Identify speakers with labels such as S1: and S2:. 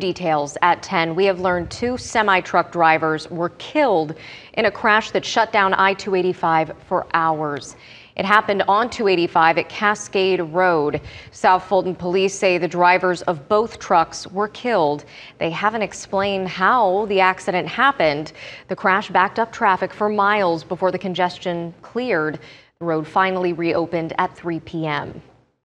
S1: Details at 10. We have learned two semi truck drivers were killed in a crash that shut down I 285 for hours. It happened on 285 at Cascade Road. South Fulton police say the drivers of both trucks were killed. They haven't explained how the accident happened. The crash backed up traffic for miles before the congestion cleared. The road finally reopened at 3 p.m.